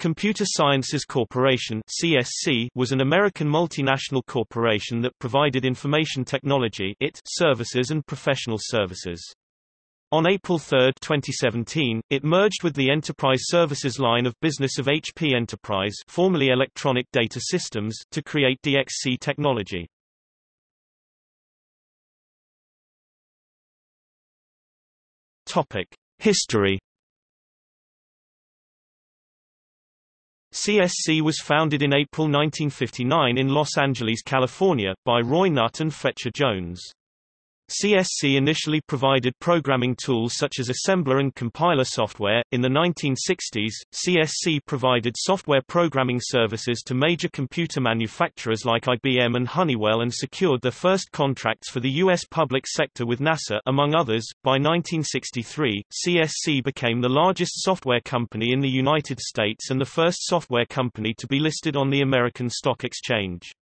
Computer Sciences Corporation CSC was an American multinational corporation that provided information technology IT services and professional services. On April 3, 2017, it merged with the Enterprise Services line of business of HP Enterprise formerly Electronic Data Systems to create DXC Technology. History CSC was founded in April 1959 in Los Angeles, California, by Roy Nutt and Fletcher Jones. CSC initially provided programming tools such as assembler and compiler software. In the 1960s, CSC provided software programming services to major computer manufacturers like IBM and Honeywell and secured their first contracts for the U.S. public sector with NASA, among others. By 1963, CSC became the largest software company in the United States and the first software company to be listed on the American Stock Exchange.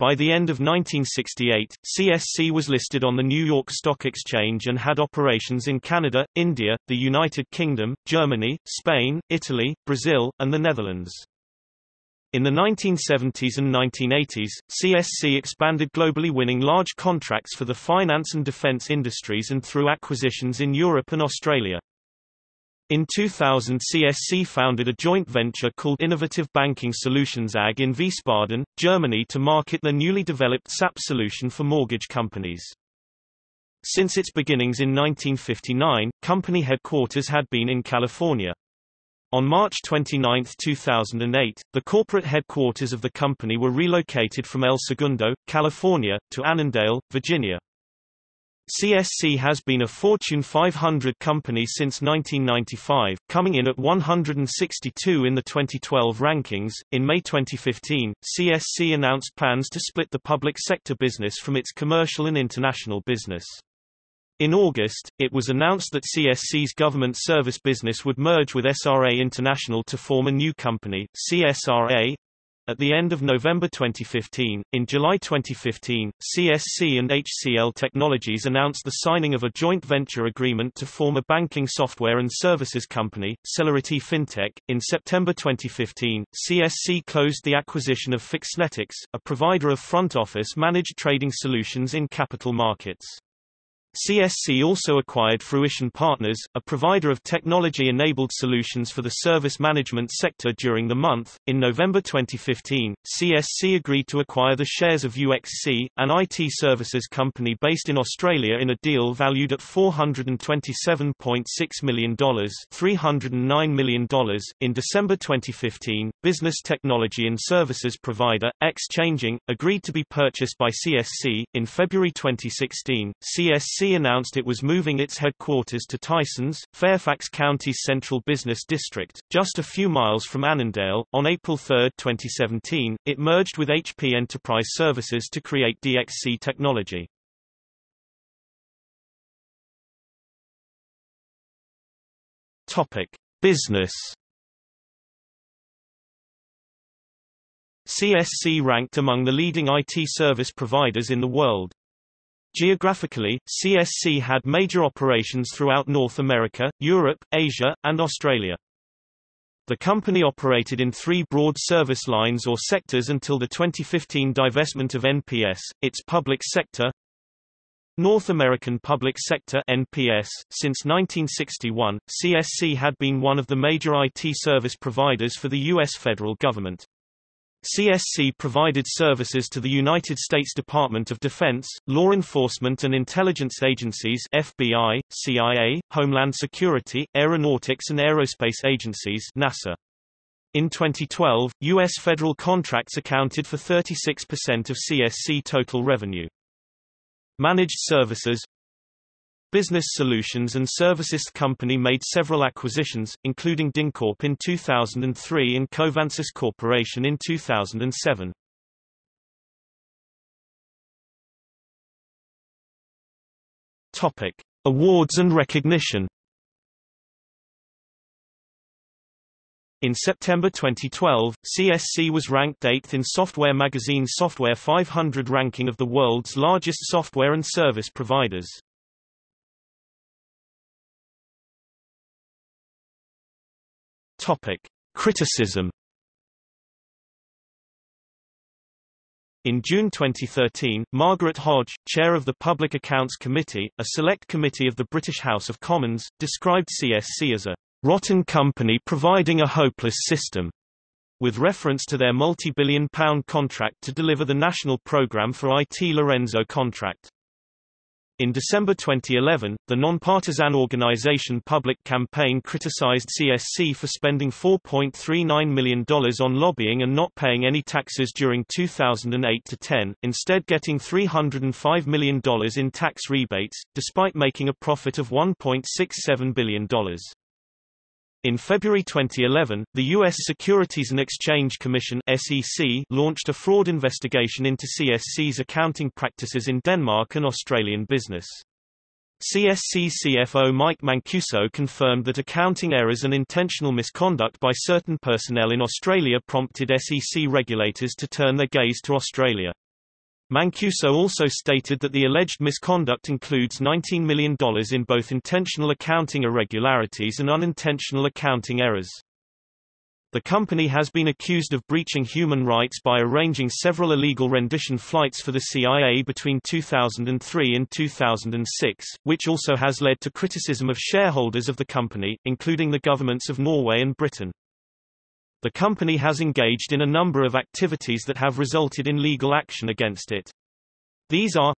By the end of 1968, CSC was listed on the New York Stock Exchange and had operations in Canada, India, the United Kingdom, Germany, Spain, Italy, Brazil, and the Netherlands. In the 1970s and 1980s, CSC expanded globally winning large contracts for the finance and defense industries and through acquisitions in Europe and Australia. In 2000 CSC founded a joint venture called Innovative Banking Solutions AG in Wiesbaden, Germany to market their newly developed SAP solution for mortgage companies. Since its beginnings in 1959, company headquarters had been in California. On March 29, 2008, the corporate headquarters of the company were relocated from El Segundo, California, to Annandale, Virginia. CSC has been a Fortune 500 company since 1995, coming in at 162 in the 2012 rankings. In May 2015, CSC announced plans to split the public sector business from its commercial and international business. In August, it was announced that CSC's government service business would merge with SRA International to form a new company, CSRA, at the end of November 2015, in July 2015, CSC and HCL Technologies announced the signing of a joint venture agreement to form a banking software and services company, Celerity FinTech. In September 2015, CSC closed the acquisition of Fixnetix, a provider of front office managed trading solutions in capital markets. CSC also acquired Fruition Partners, a provider of technology-enabled solutions for the service management sector during the month. In November 2015, CSC agreed to acquire the shares of UXC, an IT services company based in Australia in a deal valued at $427.6 million, $309 million. In December 2015, business technology and services provider Xchanging agreed to be purchased by CSC. In February 2016, CSC CSC announced it was moving its headquarters to Tysons, Fairfax County's central business district, just a few miles from Annandale. On April 3, 2017, it merged with HP Enterprise Services to create DXC Technology. Topic: Business CSC ranked among the leading IT service providers in the world. Geographically, CSC had major operations throughout North America, Europe, Asia, and Australia. The company operated in three broad service lines or sectors until the 2015 divestment of NPS, its public sector, North American Public Sector NPS. Since 1961, CSC had been one of the major IT service providers for the U.S. federal government. CSC provided services to the United States Department of Defense, law enforcement and intelligence agencies FBI, CIA, Homeland Security, aeronautics and aerospace agencies NASA. In 2012, U.S. federal contracts accounted for 36% of CSC total revenue. Managed services Business Solutions and Services company made several acquisitions, including DynCorp in 2003 and Covansys Corporation in 2007. Topic: Awards and recognition. In September 2012, CSC was ranked 8th in Software Magazine's Software 500 ranking of the world's largest software and service providers. Topic: Criticism In June 2013, Margaret Hodge, chair of the Public Accounts Committee, a select committee of the British House of Commons, described CSC as a rotten company providing a hopeless system, with reference to their multi-billion pound contract to deliver the national programme for IT Lorenzo contract. In December 2011, the non-partisan organization Public Campaign criticized CSC for spending $4.39 million on lobbying and not paying any taxes during 2008-10, instead getting $305 million in tax rebates, despite making a profit of $1.67 billion. In February 2011, the U.S. Securities and Exchange Commission SEC launched a fraud investigation into CSC's accounting practices in Denmark and Australian business. CSC CFO Mike Mancuso confirmed that accounting errors and intentional misconduct by certain personnel in Australia prompted SEC regulators to turn their gaze to Australia. Mancuso also stated that the alleged misconduct includes $19 million in both intentional accounting irregularities and unintentional accounting errors. The company has been accused of breaching human rights by arranging several illegal rendition flights for the CIA between 2003 and 2006, which also has led to criticism of shareholders of the company, including the governments of Norway and Britain. The company has engaged in a number of activities that have resulted in legal action against it. These are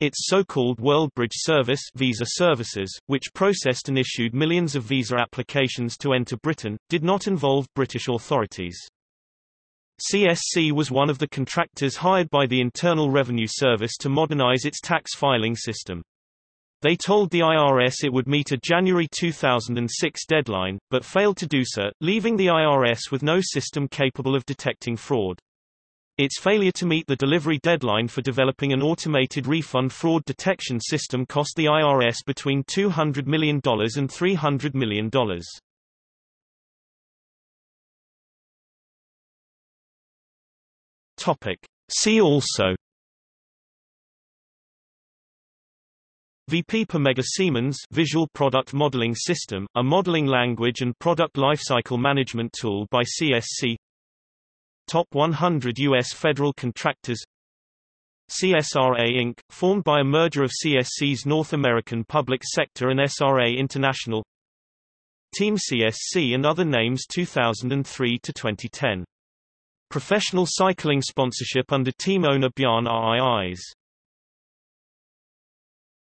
its so-called WorldBridge service visa services, which processed and issued millions of visa applications to enter Britain, did not involve British authorities. CSC was one of the contractors hired by the Internal Revenue Service to modernize its tax filing system. They told the IRS it would meet a January 2006 deadline, but failed to do so, leaving the IRS with no system capable of detecting fraud. Its failure to meet the delivery deadline for developing an automated refund fraud detection system cost the IRS between $200 million and $300 million. Topic. See also VP per Mega Siemens Visual Product Modeling System, a modeling language and product lifecycle management tool by CSC Top 100 U.S. federal contractors CSRA Inc., formed by a merger of CSC's North American Public Sector and SRA International Team CSC and other names 2003 to 2010. Professional cycling sponsorship under team owner Bjarne Riis